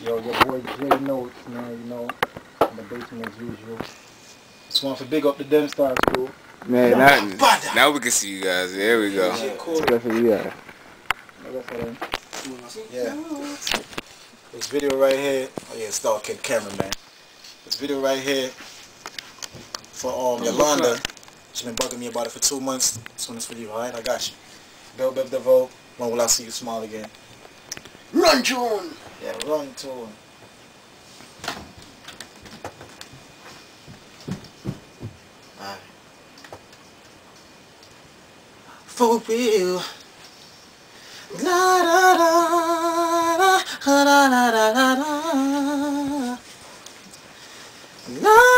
Yo, your boy J Notes, man, you know, in the basement as usual. Just want to big up the Dem Starz School. Man, No, now, now we can see you guys. There we go. Shit cool. Especially, yeah. Like I Yeah. This video right here, oh yeah, Starkid cameraman. This video right here for um Yolanda. She's been bugging me about it for two months. This one is for you, alright? I got you. Bell Biv DeVoe, when will I see you smile again? Run, John! Yeah, run to him. Alright. For real. La da da da da da da da da. La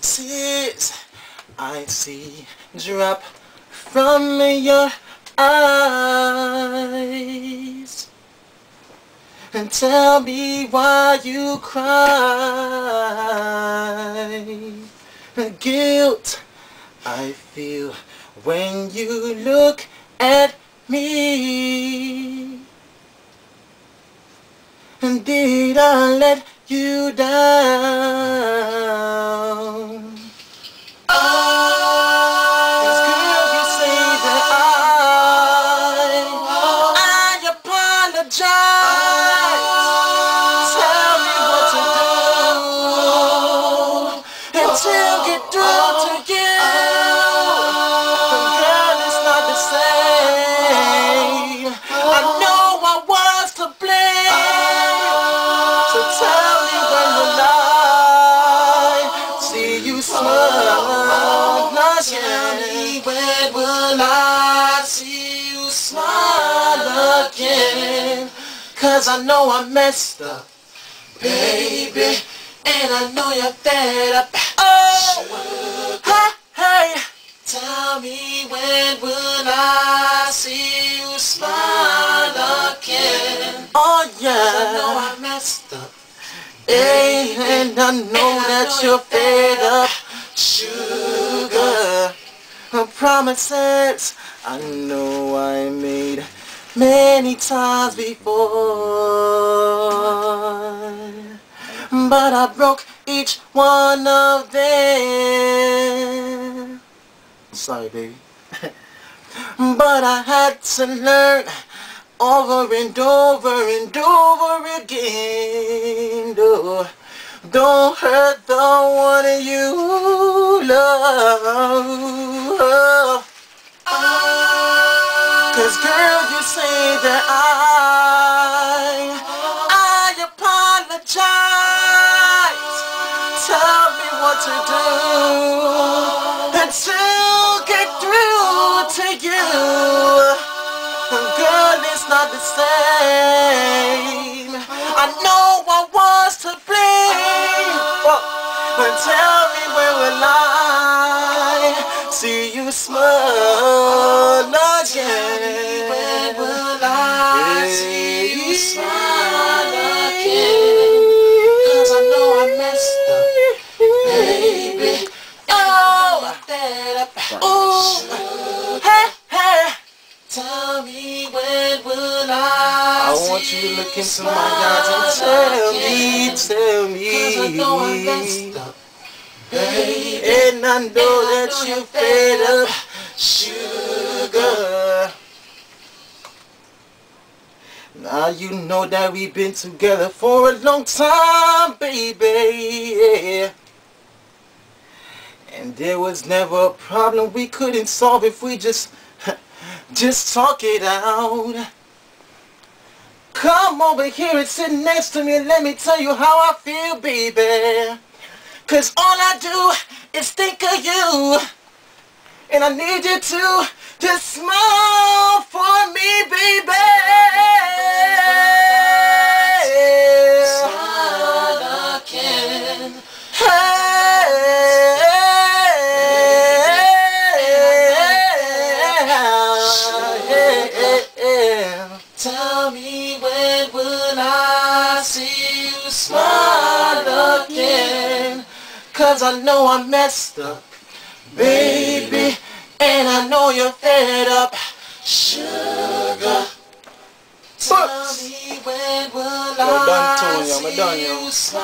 tears I see drop from your eyes and tell me why you cry. The guilt I feel when you look at me. And did I let you down? Smile me when will I see you smile again? Cause I know I messed up, baby, and I know you're fed up. Oh, hey, hey. Tell me when will I see you smile again? Oh yeah. I know I messed up. Hey, and I know that you're fed up. Sugar. Promises I know I made many times before. But I broke each one of them. Sorry, baby. but I had to learn over and over and over again. No, don't hurt the one you love. Cause girl, you say that I, I apologize. Tell me what to do and to get through to you. Girl, it's not the same. I know I blame. But tell me where will I see you smile again? When will I see you smile again? Cause I know I messed up, baby. Oh, that up. Ooh, hey, hey. Tell me when will I I want you to look into my eyes and tell me, tell me. Cause I know I messed up, And I know that you fed up, sugar. Now you know that we've been together for a long time, baby. Yeah. And there was never a problem we couldn't solve if we just, just talk it out. Come over here and sit next to me and let me tell you how I feel, baby. Cause all I do is think of you. And I need you to just smile for me, baby. Tell me when will I see you smile again? Cause I know I messed up, baby, and I know you're fed up. Sugar. Tell me when will I tune, yo, me see you smile